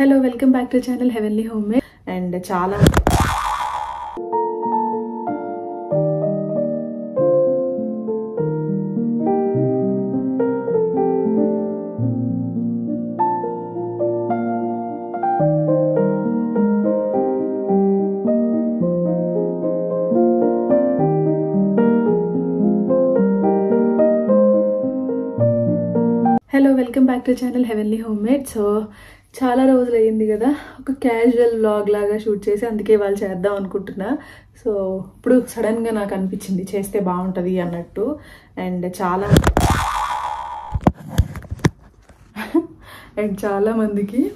hello welcome back to channel heavenly homemade and చాలా hello welcome back to channel heavenly homemade so చాలా రోజులు అయ్యింది కదా. ఒక క్యాజువల్ వ్లాగ్ లాగా షూట్ చేసి అందుకే వాళ్ళు చేద్దాం అనుకుంటున్నా. సో ఇప్పుడు సడన్గా నాకు అనిపించింది చేస్తే బాగుంటుంది అన్నట్టు. అండ్ చాలా అండ్ చాలా మందికి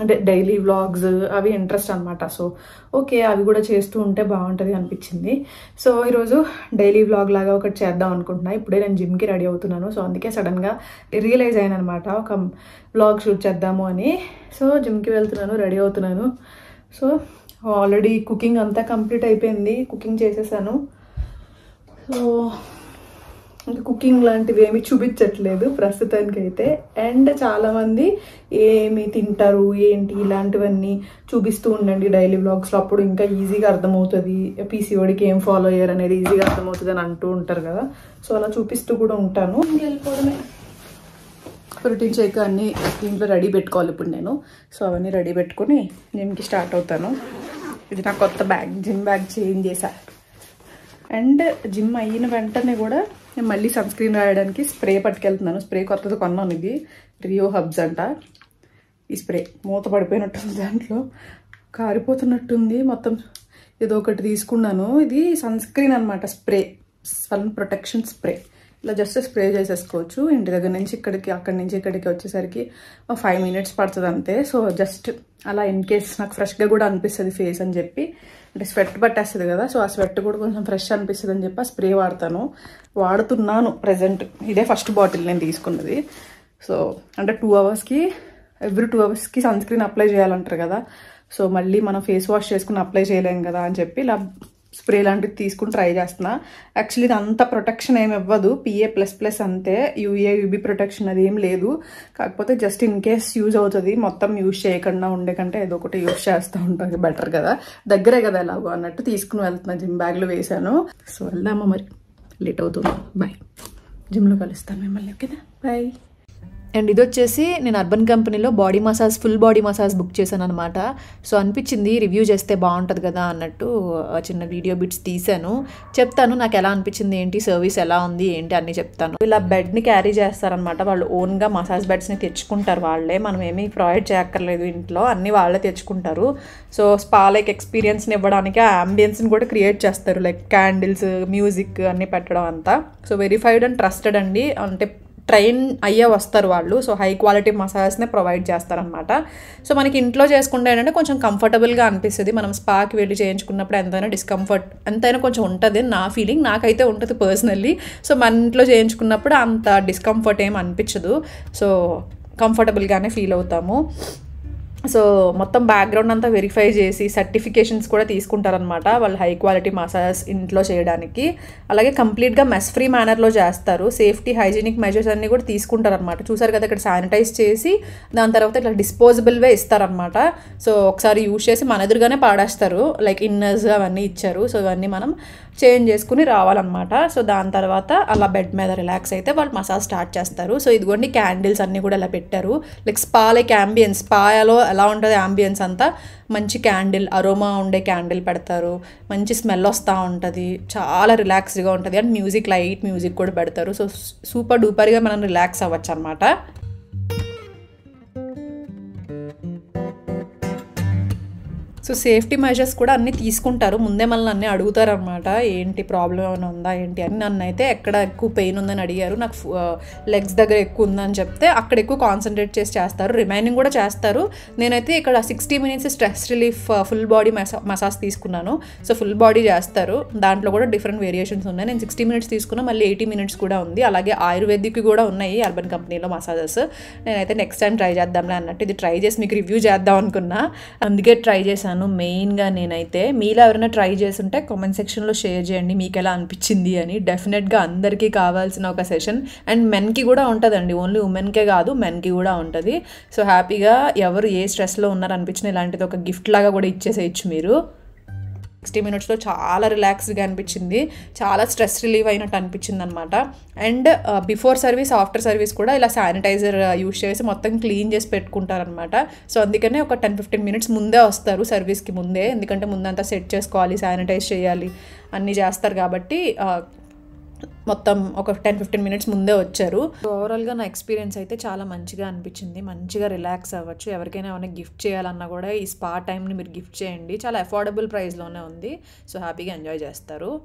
అంటే డైలీ వ్లాగ్స్ అవి ఇంట్రెస్ట్ అనమాట సో ఓకే అవి కూడా చేస్తూ ఉంటే బాగుంటుంది అనిపించింది. సో ఈరోజు డైలీ వ్లాగ్ లాగా ఒకటి చేద్దాం అనుకుంటున్నా. ఇప్పుడే నేను జిమ్కి రెడీ అవుతున్నాను. సో అందుకే సడన్గా రియలైజ్ అయినమాట అనమాట ఒక వ్లాగ్ షూట్ చేద్దాము అని. సో జిమ్కి వెళ్తున్నాను రెడీ అవుతున్నాను. సో ఆల్రెడీ కుకింగ్ అంతా కంప్లీట్ అయిపోయింది. కుకింగ్ చేసేసాను. సో ఇంకా కుకింగ్ లాంటివి ఏమి చూపించట్లేదు ప్రస్తుతానికైతే. అండ్ చాలామంది ఏమి తింటారు ఏంటి ఇలాంటివన్నీ చూపిస్తూ ఉండండి డైలీ వ్లాగ్స్లో అప్పుడు ఇంకా ఈజీగా అర్థమవుతుంది. పీసీఓడికి ఏం ఫాలో అయ్యారు అనేది ఈజీగా అర్థమవుతుంది అని అంటూ ఉంటారు కదా. సో అలా చూపిస్తూ కూడా ఉంటాను. వెళ్ళిపోవడమే. ప్రోటీన్ షేక్ అన్నీ దీంట్లో రెడీ పెట్టుకోవాలి ఇప్పుడు నేను. సో అవన్నీ రెడీ పెట్టుకొని జిమ్కి స్టార్ట్ అవుతాను. ఇది నా కొత్త బ్యాగ్ జిమ్ బ్యాగ్ చేంజ్ చేశా. అండ్ జిమ్ అయిన వెంటనే కూడా నేను మళ్ళీ సన్ స్క్రీన్ రాయడానికి స్ప్రే పట్టుకెళ్తున్నాను. స్ప్రే కొత్తది కొన్నాను ఇది. రియో హబ్స్ అంట. ఈ స్ప్రే మూత పడిపోయినట్టుంది దాంట్లో. కారిపోతున్నట్టుంది. మొత్తం ఏదో ఒకటి తీసుకున్నాను. ఇది సన్ స్క్రీన్ అనమాట స్ప్రే. Sun protection spray. ఇలా జస్ట్ స్ప్రే చేసేసుకోవచ్చు. ఇంటి దగ్గర నుంచి ఇక్కడికి అక్కడి నుంచి ఇక్కడికి వచ్చేసరికి ఫైవ్ మినిట్స్ పడుతుంది అంతే. సో జస్ట్ అలా ఇన్ కేస్ నాకు ఫ్రెష్గా కూడా అనిపిస్తుంది ఫేస్ అని చెప్పి. అంటే స్వెట్ పట్టేస్తుంది కదా సో ఆ స్వెట్ కూడా కొంచెం ఫ్రెష్ అనిపిస్తుంది అని చెప్పి ఆ స్ప్రే వాడతాను. వాడుతున్నాను ప్రజెంట్ ఇదే ఫస్ట్ బాటిల్ నేను తీసుకున్నది. సో అంటే టూ అవర్స్కి ఎవ్రీ టూ అవర్స్కి సన్ స్క్రీన్ అప్లై చేయాలంటారు కదా. సో మళ్ళీ మనం ఫేస్ వాష్ చేసుకుని అప్లై చేయలేం కదా అని చెప్పి ఇలా స్ప్రే లాంటిది తీసుకుని ట్రై చేస్తున్నా. యాక్చువల్లీ ఇది అంత ప్రొటెక్షన్ ఏమి ఇవ్వదు. పిఏ ప్లస్ ప్లస్ అంతే. యూఏ యూబీ ప్రొటెక్షన్ అది ఏం లేదు. కాకపోతే జస్ట్ ఇన్ కేస్ యూజ్ అవుతుంది. మొత్తం యూజ్ చేయకుండా ఉండే కంటే ఏదో ఒకటి యూజ్ చేస్తూ ఉంటుంది బెటర్ కదా. దగ్గరే కదా ఎలాగో అన్నట్టు తీసుకుని వెళ్తున్నా. జిమ్ బ్యాగ్లో వేసాను సో వెళ్దామా మరి? లేట్ అవుతుంది. బాయ్ జిమ్లో కలుస్తాను మిమ్మల్ని. ఓకేనా? బాయ్ అండ్ ఇది వచ్చేసి నేను అర్బన్ కంపెనీలో body massage full body massage book చేశాను అనమాట సో అనిపించింది రివ్యూ చేస్తే బాగుంటుంది కదా అన్నట్టు చిన్న వీడియో బిట్స్ తీశాను. చెప్తాను నాకు ఎలా అనిపించింది ఏంటి సర్వీస్ ఎలా ఉంది ఏంటి అన్నీ చెప్తాను. ఇలా బెడ్ని క్యారీ చేస్తారనమాట వాళ్ళు ఓన్గా మసాజ్ బెడ్స్ని తెచ్చుకుంటారు వాళ్ళే. మనం ఏమీ ప్రొవైడ్ చేయక్కర్లేదు ఇంట్లో. అన్నీ వాళ్ళే తెచ్చుకుంటారు. సో స్పా లైక్ ఎక్స్పీరియన్స్ని ఇవ్వడానికి ఆ అంబియన్స్ని కూడా క్రియేట్ చేస్తారు. లైక్ క్యాండిల్స్ మ్యూజిక్ అన్నీ పెట్టడం అంతా. సో వెరిఫైడ్ అండ్ ట్రస్టెడ్ అండి. అంటే ట్రైన్ అయ్యే వస్తారు వాళ్ళు. సో హై క్వాలిటీ మసాజ్నే ప్రొవైడ్ చేస్తారనమాట సో మనకి ఇంట్లో చేసుకుంటే ఏంటంటే కొంచెం కంఫర్టబుల్గా అనిపిస్తుంది. మనం స్పాకి వెళ్ళి చేయించుకున్నప్పుడు ఎంతైనా డిస్కంఫర్ట్ ఎంతైనా కొంచెం ఉంటుంది నా ఫీలింగ్ నాకైతే ఉంటుంది పర్సనల్లీ సో మన ఇంట్లో చేయించుకున్నప్పుడు అంత డిస్కంఫర్ట్ ఏం అనిపించదు. సో కంఫర్టబుల్గానే ఫీల్ అవుతాము. సో మొత్తం బ్యాక్గ్రౌండ్ అంతా వెరిఫై చేసి సర్టిఫికేషన్స్ కూడా తీసుకుంటారనమాట వాళ్ళు హై క్వాలిటీ మసాజ్ ఇంట్లో చేయడానికి. అలాగే కంప్లీట్గా మెస్ ఫ్రీ మేనర్లో చేస్తారు. సేఫ్టీ హైజీనిక్ మెజర్స్ అన్నీ కూడా తీసుకుంటారనమాట చూసారు కదా ఇక్కడ శానిటైజ్ చేసి దాని తర్వాత ఇట్లా డిస్పోజబుల్వే ఇస్తారనమాట సో ఒకసారి యూజ్ చేసి మన ఎదురుగానే పాడేస్తారు. లైక్ ఇన్నర్స్ అవన్నీ ఇచ్చారు. సో ఇవన్నీ మనం చేంజ్ చేసుకుని రావాలన్నమాట. సో దాని తర్వాత అలా బెడ్ మీద రిలాక్స్ అయితే వాళ్ళు మసాజ్ స్టార్ట్ చేస్తారు. సో ఇదిగోండి క్యాండిల్స్ అన్నీ కూడా ఇలా పెట్టారు. లైక్ స్పా లైక్ అంబియన్స్ స్పాలో ఎలా ఉంటుంది ఆంబియన్స్ అంతా? మంచి క్యాండిల్ అరోమా ఉండే క్యాండిల్ పెడతారు. మంచి స్మెల్ వస్తూ ఉంటుంది. చాలా రిలాక్స్డ్గా ఉంటుంది. అండ్ మ్యూజిక్ లైట్ మ్యూజిక్ కూడా పెడతారు. సో సూపర్ డూపర్గా మనం రిలాక్స్ అవ్వచ్చు అనమాట సో సేఫ్టీ మెజర్స్ కూడా అన్నీ తీసుకుంటారు. ముందే మనల్ని అన్నీ అడుగుతారనమాట ఏంటి ప్రాబ్లం ఏమైనా ఉందా? ఏంటి అని నన్ను అయితే ఎక్కడ ఎక్కువ పెయిన్ ఉందని అడిగారు. నాకు లెగ్స్ దగ్గర ఎక్కువ ఉందని చెప్తే అక్కడ ఎక్కువ కాన్సన్ట్రేట్ చేసి చేస్తారు. రిమైనింగ్ కూడా చేస్తారు. నేనైతే ఇక్కడ sixty minutes stress relief full body మసా massage తీసుకున్నాను. సో ఫుల్ బాడీ చేస్తారు. దాంట్లో కూడా డిఫరెంట్ వేరియేషన్స్ ఉన్నాయి. నేను సిక్స్టీ మినిట్స్ తీసుకున్నా మళ్ళీ ఎయిటీ మినిట్స్ కూడా ఉంది. అలాగే ఆయుర్వేదిక్ కూడా ఉన్నాయి అర్బన్ కంపెనీలో మసాజెస్. నేనైతే నెక్స్ట్ టైం ట్రై చేద్దాంలే అన్నట్టు ఇది ట్రై చేసి మీకు రివ్యూ చేద్దాం అనుకున్నా. అందుకే ట్రై చేశాను. చేశాను. మెయిన్గా నేనైతే మీలో ఎవరైనా ట్రై చేస్తుంటే కామెంట్ సెక్షన్లో షేర్ చేయండి. మీకు ఎలా అనిపించింది అని డెఫినెట్గా అందరికీ కావాల్సిన ఒక సెషన్ అండ్ మెన్కి కూడా ఉంటుందండి. ఓన్లీ ఉమెన్కే కాదు మెన్కి కూడా ఉంటుంది. సో హ్యాపీగా ఎవరు ఏ స్ట్రెస్లో ఉన్నారనిపించిన ఇలాంటిది ఒక గిఫ్ట్ లాగా కూడా ఇచ్చేసేయచ్చు మీరు. సిక్స్టీ మినిట్స్లో చాలా రిలాక్స్గా అనిపించింది. చాలా స్ట్రెస్ రిలీవ్ అయినట్టు అనిపించింది అనమాట and before service after service కూడా ఇలా శానిటైజర్ యూస్ uh, చేసి మొత్తం క్లీన్ చేసి పెట్టుకుంటారనమాట సో అందుకనే ఒక టెన్ ఫిఫ్టీన్ మినిట్స్ ముందే వస్తారు సర్వీస్కి ముందే. ఎందుకంటే ముందంతా సెట్ చేసుకోవాలి శానిటైజ్ చేయాలి అన్నీ చేస్తారు కాబట్టి uh, మొత్తం ఒక టెన్ ఫిఫ్టీన్ మినిట్స్ ముందే వచ్చారు. ఓవరాల్గా నా ఎక్స్పీరియన్స్ అయితే చాలా మంచిగా అనిపించింది. మంచిగా రిలాక్స్ అవ్వచ్చు. ఎవరికైనా ఏమైనా గిఫ్ట్ చేయాలన్నా కూడా ఈ స్పా టైంని మీరు గిఫ్ట్ చేయండి. చాలా అఫోర్డబుల్ ప్రైస్లోనే ఉంది. సో హ్యాపీగా ఎంజాయ్ చేస్తారు.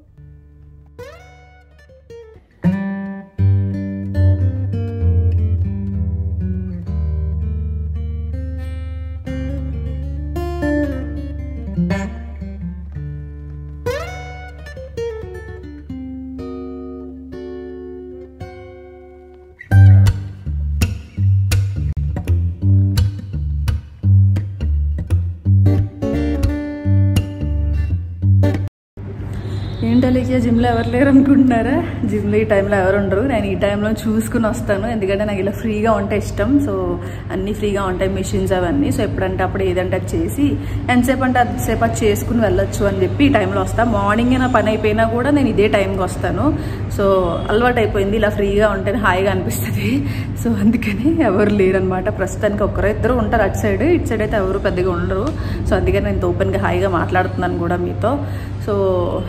ఏంటో జిమ్లో ఎవరు లేరు అనుకుంటున్నారా? జిమ్లో ఈ టైంలో ఎవరు ఉండరు. నేను ఈ టైంలో చూసుకుని వస్తాను. ఎందుకంటే నాకు ఇలా ఫ్రీగా ఉంటే ఇష్టం. సో అన్నీ ఫ్రీగా ఉంటాయి మిషన్స్ అవన్నీ. సో ఎప్పుడంటే అప్పుడు ఏదంటే అది చేసి ఎంతసేపు అంటే అంతసేపు అది చేసుకుని వెళ్ళొచ్చు అని చెప్పి ఈ టైంలో వస్తాను మార్నింగ్ నా పని అయిపోయినా కూడా నేను ఇదే టైంకి వస్తాను. సో అలవాటు అయిపోయింది ఇలా ఫ్రీగా ఉంటేనే హాయిగా అనిపిస్తుంది. సో అందుకని ఎవరు లేరు అనమాట ప్రస్తుతానికి ఒక్కరో ఇద్దరు ఉంటారు అటు సైడ్ ఇటు సైడ్ అయితే ఎవరు పెద్దగా ఉండరు. సో అందుకని నేను ఓపెన్గా హాయిగా మాట్లాడుతున్నాను కూడా మీతో. సో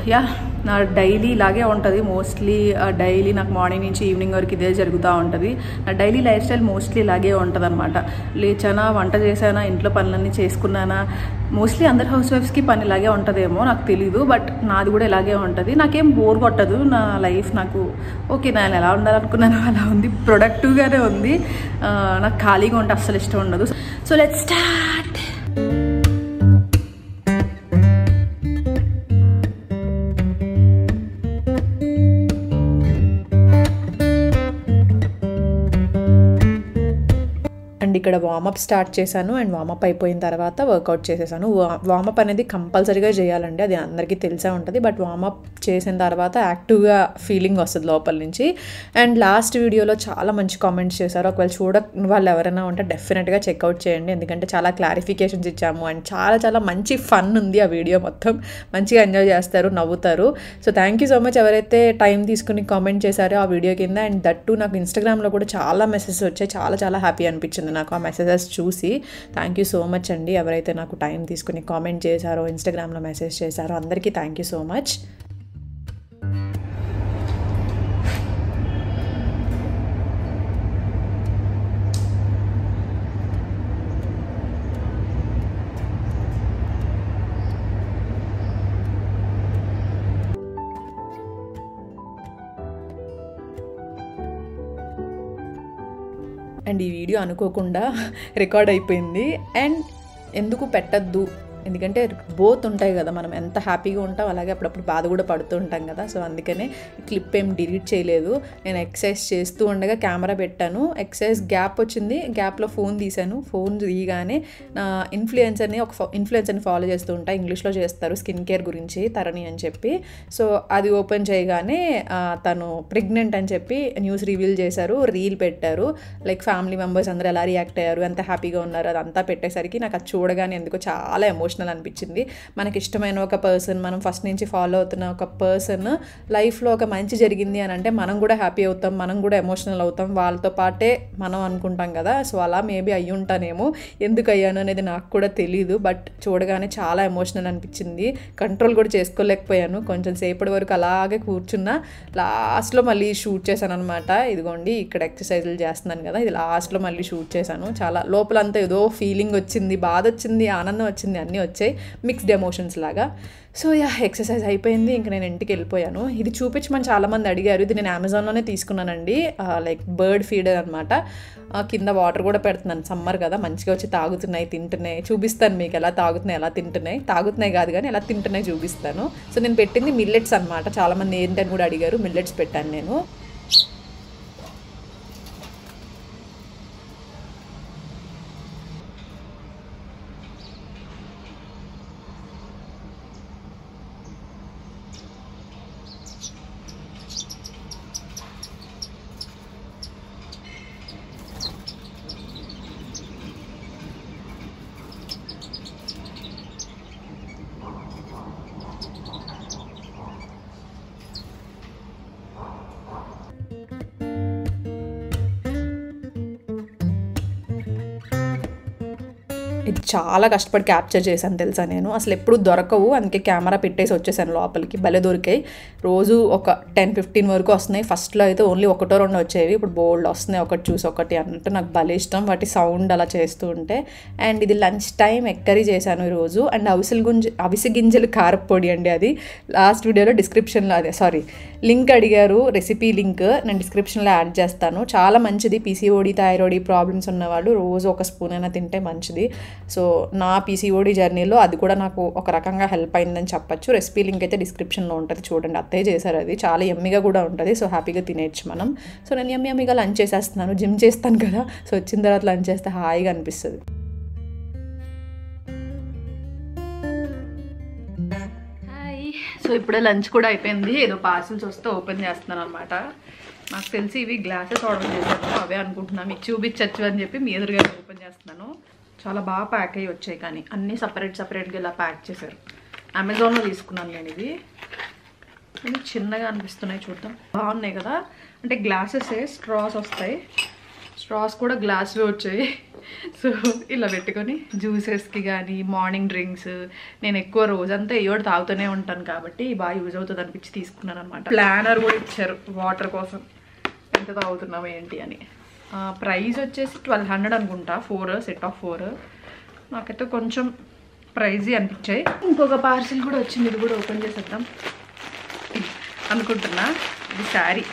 యా నా డైలీ ఇలాగే ఉంటుంది. మోస్ట్లీ డైలీ నాకు మార్నింగ్ నుంచి ఈవినింగ్ వరకు ఇదే జరుగుతూ ఉంటుంది. నా డైలీ లైఫ్ స్టైల్ మోస్ట్లీ ఇలాగే ఉంటుంది అనమాట లేచానా వంట చేశానా ఇంట్లో పనులన్నీ చేసుకున్నానా మోస్ట్లీ అందరు హౌస్ వైఫ్స్కి పని ఇలాగే ఉంటుందేమో నాకు తెలీదు బట్ నాది కూడా ఇలాగే ఉంటుంది. నాకేం బోర్ కొట్టదు. నా లైఫ్ నాకు ఓకే నేను ఎలా ఉండాలనుకున్నాను అలా ఉంది. ప్రొడక్టివ్గానే ఉంది. నాకు ఖాళీగా ఉంటే అస్సలు ఇష్టం ఉండదు. సో లెట్ స్టార్ట్ ఇక్కడ వామప్ స్టార్ట్ చేశాను అండ్ వామప్ అయిపోయిన తర్వాత వర్కౌట్ చేసేసాను. వామప్ అనేది కంపల్సరీగా చేయాలండి. అది అందరికీ తెలిసే ఉంటుంది. బట్ వామప్ చేసిన తర్వాత యాక్టివ్గా ఫీలింగ్ వస్తుంది లోపల నుంచి. అండ్ లాస్ట్ వీడియోలో చాలా మంచి కామెంట్స్ చేశారు. ఒకవేళ చూడ వాళ్ళు ఎవరైనా ఉంటే డెఫినెట్గా చెక్అవుట్ చేయండి. ఎందుకంటే చాలా క్లారిఫికేషన్స్ ఇచ్చాము. అండ్ చాలా చాలా మంచి ఫన్ ఉంది ఆ వీడియో మొత్తం. మంచిగా ఎంజాయ్ చేస్తారు నవ్వుతారు. So thank you so much ఎవరైతే టైం తీసుకుని కామెంట్ చేశారో ఆ వీడియో కింద. అండ్ దట్టు నాకు ఇన్స్టాగ్రామ్లో కూడా చాలా మెసేజెస్ వచ్చాయి. చాలా చాలా హ్యాపీ అనిపించింది నాకు. ఆ మెసేజెస్ చూసి థ్యాంక్ యూ సో మచ్ అండి. ఎవరైతే నాకు టైం తీసుకుని కామెంట్ చేశారో ఇన్స్టాగ్రామ్లో మెసేజ్ చేశారో అందరికీ thank you so much and ఈ వీడియో అనుకోకుండా రికార్డ్ అయిపోయింది. అండ్ ఎందుకు పెట్టద్దు? ఎందుకంటే బోత్ ఉంటాయి కదా మనం ఎంత హ్యాపీగా ఉంటాం అలాగే అప్పుడప్పుడు బాధ కూడా పడుతూ ఉంటాం కదా. సో అందుకనే క్లిప్ ఏం డిలీట్ చేయలేదు. నేను ఎక్సర్సైజ్ చేస్తూ ఉండగా కెమెరా పెట్టాను. ఎక్సర్సైజ్ గ్యాప్ వచ్చింది. గ్యాప్లో ఫోన్ తీశాను. ఫోన్ తీయగానే నా ఇన్ఫ్లుయెన్సర్ని ఒక ఇన్ఫ్లుయెన్సర్ని ఫాలో చేస్తూ ఉంటా. ఇంగ్లీష్లో చేస్తారు స్కిన్ కేర్ గురించి తరణి అని చెప్పి. సో అది ఓపెన్ చేయగానే తను ప్రెగ్నెంట్ అని చెప్పి న్యూస్ రివీల్ చేశారు. రీల్ పెట్టారు. లైక్ ఫ్యామిలీ మెంబర్స్ అందరూ ఎలా రియాక్ట్ అయ్యారు? ఎంత హ్యాపీగా ఉన్నారు? అదంతా పెట్టేసరికి నాకు అది చూడగానే ఎందుకో చాలా ఎమోషనల్ అనిపించింది. మనకి ఇష్టమైన ఒక పర్సన్ మనం ఫస్ట్ నుంచి ఫాలో అవుతున్న ఒక పర్సన్ లైఫ్లో ఒక మంచి జరిగింది అని అంటే మనం కూడా హ్యాపీ అవుతాం మనం కూడా ఎమోషనల్ అవుతాం. వాళ్ళతో పాటే మనం అనుకుంటాం కదా. సో అలా మేబీ అయ్యి ఉంటానేమో. ఎందుకు అయ్యాను అనేది నాకు కూడా తెలియదు బట్ చూడగానే చాలా ఎమోషనల్ అనిపించింది. కంట్రోల్ కూడా చేసుకోలేకపోయాను. కొంచెం సేపటి వరకు అలాగే కూర్చున్నా. లాస్ట్లో మళ్ళీ షూట్ చేశాను అనమాట ఇదిగోండి ఇక్కడ ఎక్సర్సైజులు చేస్తున్నాను కదా. ఇది లాస్ట్లో మళ్ళీ షూట్ చేశాను. చాలా లోపలంతా ఏదో ఫీలింగ్ వచ్చింది బాధ వచ్చింది ఆనందం వచ్చింది అన్నీ వచ్చాయి మిక్స్డ్ ఎమోషన్స్ లాగా. సో యా ఎక్సర్సైజ్ అయిపోయింది ఇంక నేను ఇంటికి వెళ్ళిపోయాను. ఇది చూపించమని చాలామంది అడిగారు ఇది నేను అమెజాన్లోనే తీసుకున్నానండి. లైక్ బర్డ్ ఫీడర్ అనమాట కింద వాటర్ కూడా పెడుతున్నాను. సమ్మర్ కదా మంచిగా వచ్చి తాగుతున్నాయి తింటున్నాయి. చూపిస్తాను మీకు ఎలా తాగుతున్నాయి ఎలా తింటున్నాయి. తాగుతున్నాయి కాదు కానీ ఎలా తింటున్నాయి చూపిస్తాను. సో నేను పెట్టింది మిల్లెట్స్ అనమాట చాలామంది ఏంటని కూడా అడిగారు మిల్లెట్స్ పెట్టాను నేను. ఇది చాలా కష్టపడి క్యాప్చర్ చేశాను తెలుసా నేను. అసలు ఎప్పుడు దొరకవు. అందుకే కెమెరా పెట్టేసి వచ్చేసాను లోపలికి. భలే దొరికాయి. రోజు ఒక టెన్ ఫిఫ్టీన్ వరకు వస్తున్నాయి. ఫస్ట్లో అయితే ఓన్లీ ఒకటో రెండు వచ్చేవి. ఇప్పుడు బోల్డ్ వస్తున్నాయి. ఒకటి చూసి ఒకటి అన్నట్టు నాకు భలే ఇష్టం. వాటి సౌండ్ అలా చేస్తూ ఉంటే. అండ్ ఇది లంచ్ టైం ఎక్కరీ చేశాను ఈరోజు. అండ్ అవిసెల గుంజ అవిసె గింజలు కారపొడి అండి అది. లాస్ట్ వీడియోలో డిస్క్రిప్షన్లో అదే సారీ లింక్ అడిగారు. రెసిపీ లింక్ నేను డిస్క్రిప్షన్లో యాడ్ చేస్తాను. చాలా మంచిది. పీసీఓడి థైరాయిడ్ ప్రాబ్లమ్స్ ఉన్నవాళ్ళు రోజు ఒక స్పూన్ అయినా తింటే మంచిది. సో నా పీసీఓడి జర్నీలో అది కూడా నాకు ఒక రకంగా హెల్ప్ అయిందని చెప్పొచ్చు. రెసిపీ లింక్ అయితే డిస్క్రిప్షన్లో ఉంటుంది. చూడండి అత్తయ్య చేశారు అది. చాలా ఎమ్మిగా కూడా ఉంటుంది. సో హ్యాపీగా తినేయచ్చు మనం. సో నేను ఎమ్మి ఎమ్మిగా లంచ్ చేసేస్తున్నాను. జిమ్ చేస్తాను కదా. సో వచ్చిన తర్వాత లంచ్ చేస్తే హాయిగా అనిపిస్తుంది. హాయ్ సో ఇప్పుడే లంచ్ కూడా అయిపోయింది. ఏదో పార్సిల్స్ వస్తే ఓపెన్ చేస్తున్నాను అనమాట నాకు తెలిసి ఇవి గ్లాసెస్ ఆర్డర్ చేశాను. అవే అనుకుంటున్నాను మీకు చూపించచ్చు అని చెప్పి మీ ఎదురుగా ఓపెన్ చేస్తున్నాను. చాలా బాగా ప్యాక్ అయ్యి వచ్చాయి కానీ అన్నీ సపరేట్ సపరేట్గా ఇలా ప్యాక్ చేశారు. అమెజాన్లో తీసుకున్నాను నేను ఇది ఇవి చిన్నగా అనిపిస్తున్నాయి చూద్దాం. బాగున్నాయి కదా? అంటే గ్లాసెస్ స్ట్రాస్ వస్తాయి. స్ట్రాస్ కూడా గ్లాస్వే వచ్చాయి. సో ఇలా పెట్టుకొని జ్యూసెస్కి కానీ మార్నింగ్ డ్రింక్స్ నేను ఎక్కువ రోజంతా ఏడు తాగుతూనే ఉంటాను కాబట్టి బాగా యూజ్ అవుతుంది అనిపించి తీసుకున్నాను అనమాట ప్లానర్ కూడా ఇచ్చారు వాటర్ కోసం. ఎంత తాగుతున్నావు ఏంటి అని. ప్రైస్ వచ్చేసి ట్వెల్వ్ హండ్రెడ్ అనుకుంటా ఫోర్ సెట్ ఆఫ్ ఫోర్. నాకైతే కొంచెం ప్రైజీ అనిపించాయి. ఇంకొక పార్సిల్ కూడా వచ్చింది ఇది కూడా ఓపెన్ చేసేద్దాం. అనుకుంటున్నా ఇది శారీ.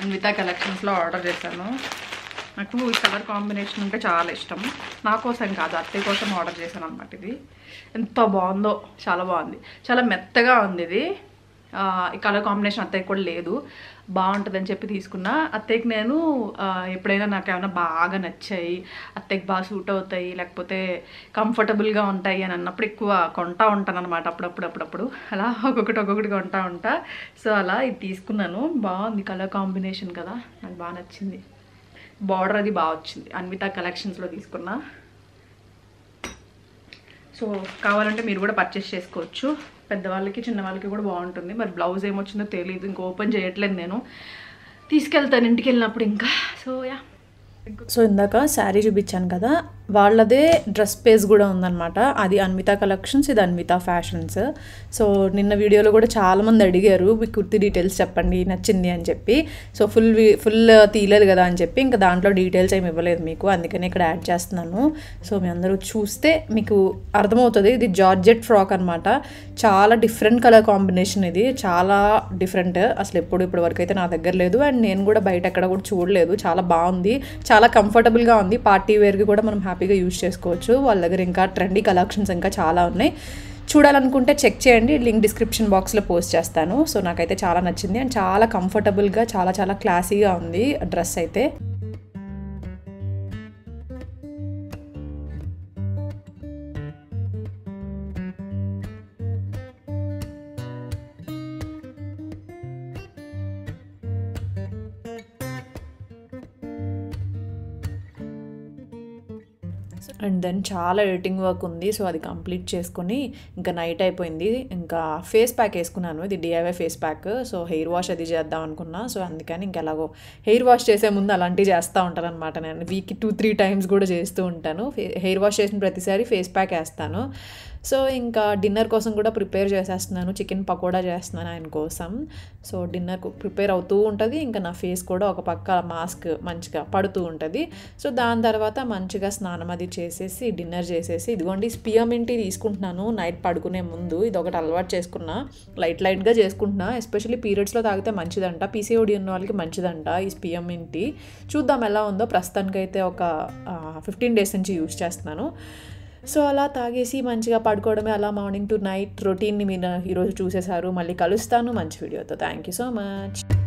అన్వితా కలెక్షన్స్లో ఆర్డర్ చేశాను. నాకు ఈ కలర్ కాంబినేషన్ అంటే చాలా ఇష్టం. నా కోసం కాదు అత్తయ్య కోసం ఆర్డర్ చేశాను అనమాట ఇది. ఎంత బాగుందో చాలా బాగుంది. చాలా మెత్తగా ఉంది ఇది. ఈ కలర్ కాంబినేషన్ అత్తయ్య కూడా లేదు. బాగుంటుందని చెప్పి తీసుకున్నా. అత్తయ్యకి నేను ఎప్పుడైనా నాకు ఏమైనా బాగా నచ్చాయి అత్తయ్యకి బాగా సూట్ అవుతాయి లేకపోతే కంఫర్టబుల్గా ఉంటాయి అని అన్నప్పుడు ఎక్కువ కొంటా ఉంటాను అనమాట అప్పుడప్పుడు అప్పుడప్పుడు. అలా ఒక్కొక్కటి ఒక్కొక్కటి కొంటా ఉంటా. సో అలా ఇది తీసుకున్నాను. బాగుంది కలర్ కాంబినేషన్ కదా. నాకు బాగా నచ్చింది. బార్డర్ అది బాగా వచ్చింది. అన్విత కలెక్షన్స్లో తీసుకున్నా. సో కావాలంటే మీరు కూడా పర్చేస్ చేసుకోవచ్చు. పెద్దవాళ్ళకి చిన్నవాళ్ళకి కూడా బాగుంటుంది. మరి బ్లౌజ్ ఏమొచ్చిందో తెలియదు ఇంకా ఓపెన్ చేయట్లేదు నేను. తీసుకెళ్తాను ఇంటికి వెళ్ళినప్పుడు ఇంకా. సో యా సో ఇందాక శారీ చూపించాను కదా. వాళ్ళదే డ్రెస్ పేజ్ కూడా ఉందన్నమాట. అది అన్విత కలెక్షన్స్ ఇది అన్విత ఫ్యాషన్స్ సో నిన్న వీడియోలో కూడా చాలామంది అడిగారు మీ కుర్తి డీటెయిల్స్ చెప్పండి నచ్చింది అని చెప్పి. సో ఫుల్ ఫుల్ తీయలేదు కదా అని చెప్పి ఇంకా దాంట్లో డీటెయిల్స్ ఏమి ఇవ్వలేదు మీకు. అందుకని ఇక్కడ యాడ్ చేస్తున్నాను. సో మీ అందరూ చూస్తే మీకు అర్థమవుతుంది. ఇది జార్జెట్ ఫ్రాక్ అనమాట చాలా డిఫరెంట్ కలర్ కాంబినేషన్ ఇది. చాలా డిఫరెంట్ అసలు ఎప్పుడు ఇప్పటి వరకు అయితే నా దగ్గర లేదు. అండ్ నేను కూడా బయట ఎక్కడ కూడా చూడలేదు. చాలా బాగుంది. చాలా కంఫర్టబుల్గా ఉంది. పార్టీ వేర్కి కూడా మనం హ్యాపీగా యూజ్ చేసుకోవచ్చు. వాళ్ళ దగ్గర ఇంకా ట్రెండీ కలెక్షన్స్ ఇంకా చాలా ఉన్నాయి. చూడాలనుకుంటే చెక్ చేయండి. లింక్ డిస్క్రిప్షన్ బాక్స్లో పోస్ట్ చేస్తాను. సో నాకైతే చాలా నచ్చింది. అండ్ చాలా కంఫర్టబుల్గా చాలా చాలా క్లాసీగా ఉంది డ్రెస్ అయితే. దెన్ చాలా ఎడిటింగ్ వర్క్ ఉంది. సో అది కంప్లీట్ చేసుకొని ఇంకా నైట్ అయిపోయింది. ఇంకా ఫేస్ ప్యాక్ వేసుకున్నాను. ఇది DIY face pack. So hair wash అది చేద్దాం అనుకున్నా. సో అందుకని ఇంకా ఎలాగో హెయిర్ వాష్ చేసే ముందు అలాంటివి చేస్తూ ఉంటాను అనమాట నేను. వీక్కి టూ త్రీ టైమ్స్ కూడా చేస్తూ ఉంటాను. హెయిర్ వాష్ చేసిన ప్రతిసారి ఫేస్ ప్యాక్ వేస్తాను. సో ఇంకా డిన్నర్ కోసం కూడా ప్రిపేర్ చేసేస్తున్నాను. చికెన్ పకోడా చేస్తున్నాను ఆయన కోసం. సో డిన్నర్ ప్రిపేర్ అవుతూ ఉంటుంది. ఇంకా నా ఫేస్ కూడా ఒక పక్క మాస్క్ మంచిగా పడుతూ ఉంటుంది. సో దాని తర్వాత మంచిగా స్నానం అది చేసేసి డిన్నర్ చేసేసి ఇదిగోండి స్పియమింటి తీసుకుంటున్నాను. నైట్ పడుకునే ముందు ఇది ఒకటి అలవాటు చేసుకున్నా. లైట్ లైట్గా చేసుకుంటున్నా. ఎస్పెషల్లీ పీరియడ్స్లో తాగితే మంచిదంట. పీసీఓడి ఉన్న వాళ్ళకి మంచిదంట ఈ స్పియమింటి చూద్దాం ఎలా ఉందో. ప్రస్తుతానికైతే ఒక ఫిఫ్టీన్ డేస్ నుంచి యూస్ చేస్తున్నాను. సో అలా తాగేసి మంచిగా పడుకోవడమే అలా మార్నింగ్ టు నైట్ రొటీన్ని మీరు ఈరోజు చూసేశారు. మళ్ళీ కలుస్తాను మంచి వీడియోతో. Thank you so much.